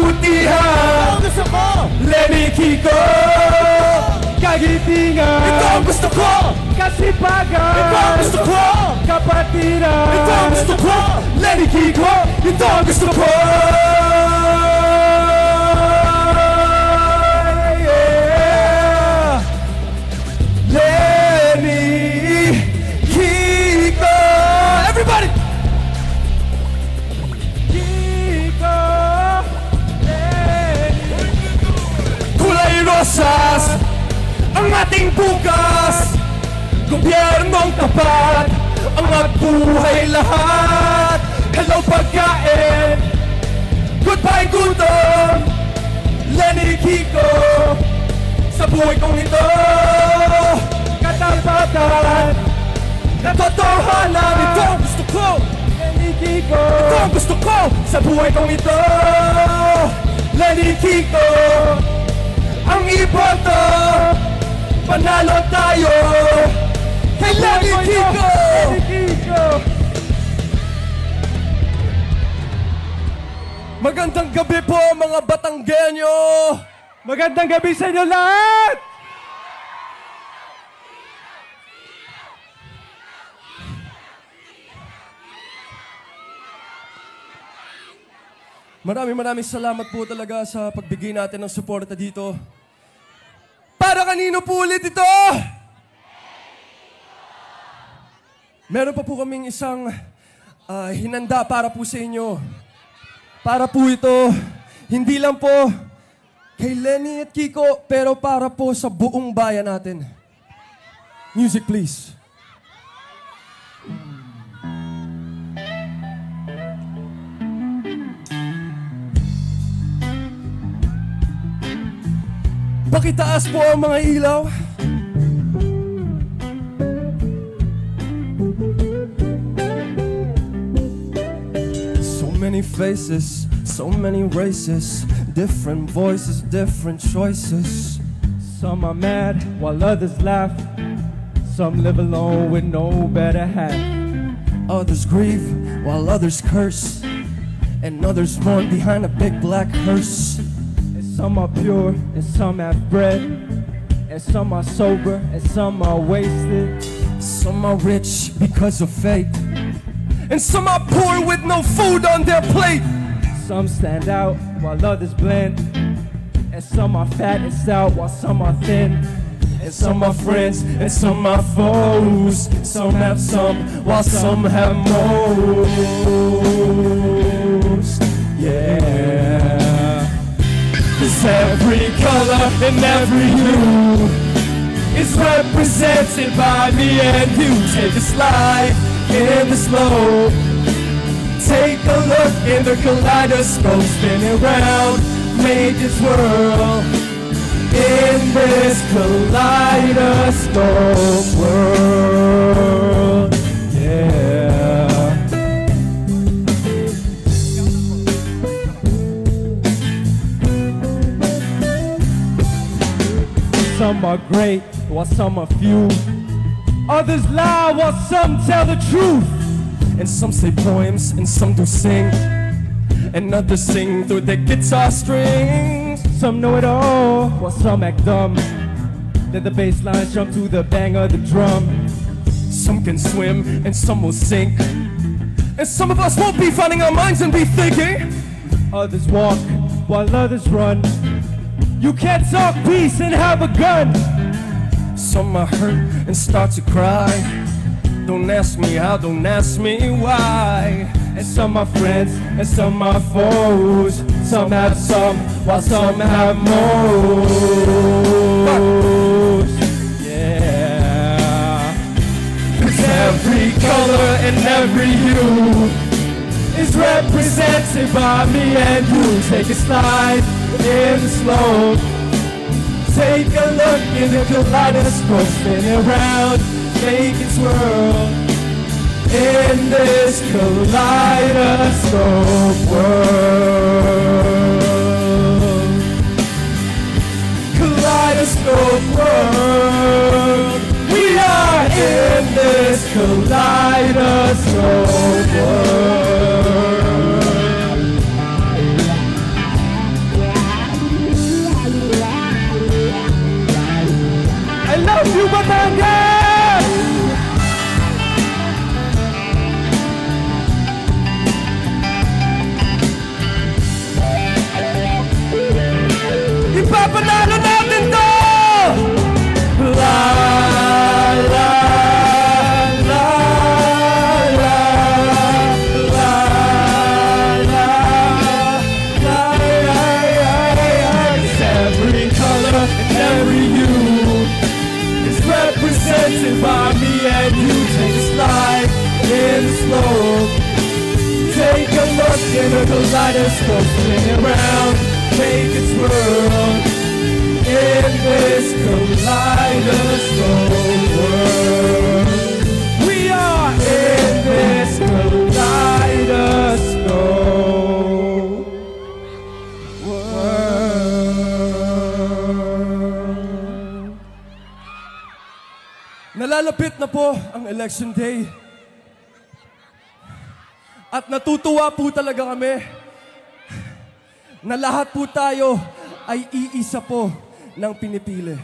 kabutihan gusto ko! Leni Kiko Kagitingan Ito ang gusto ko! Kasipagan Ito ang gusto ko! Kapatiran ah. Ito ang gusto ko! Leni Kiko Ito ang gusto ko rosas Ang ating bukas. Gobyernong tapat Ang magbuhay lahat. Hello pagkain. Goodbye gutom Lenny Kiko Sa buhay kong ito Katapatan. Natotohanan. Ito ang gusto ko. Lenny Kiko Ito ang gusto ko. Sa buhay kong ito Lenny Kiko Ang iboto Panalo tayo Kay Lenny Kiko Magandang gabi po mga Batanggenyo! Magandang gabi sa inyo lahat! Maraming maraming salamat po talaga sa pagbigay natin ng suporta dito. Para kanino po ulit ito? Meron pa po kaming isang ah, hinanda para po sa inyo. Para po ito, hindi lang po kay Lenny at Kiko, pero para po sa buong bayan natin. Music please. Po ang mga ilaw. So many faces, so many races, different voices, different choices. Some are mad while others laugh. Some live alone with no better half. Others grieve while others curse, and others mourn behind a big black hearse. Some are pure, and some have bread. And some are sober, and some are wasted. Some are rich because of fate, and some are poor with no food on their plate. Some stand out while others blend. And some are fat and stout while some are thin. And some are friends, and some are foes. Some have some, while some have most. And every hue is represented by me and you. Take a slide in the slow. Take a look in the kaleidoscope, spinning around, made this world. In this kaleidoscope world, Some are great while some are few. Others lie while some tell the truth. And some say poems, and some do sing, and others sing through their guitar strings. Some know it all while some act dumb. Then the bass lines jump to the bang of the drum. Some can swim, and some will sink. And some of us won't be finding our minds and be thinking. Others walk while others run. You can't talk peace and have a gun. Some are hurt and start to cry. Don't ask me how, don't ask me why. And some are friends and some are foes. Some have some while some have most. Yeah. Every color and every hue is represented by me and you. Take a slide the slow. Take a look in the kaleidoscope, spin around, make it swirl. In this kaleidoscope world. A kaleidoscope, spinning around, make it swirl. In this kaleidoscope world, we are in this kaleidoscope world. Nalalapit na po ang election day. At natutuwa po talaga kami na lahat po tayo ay iisa po ng pinipili.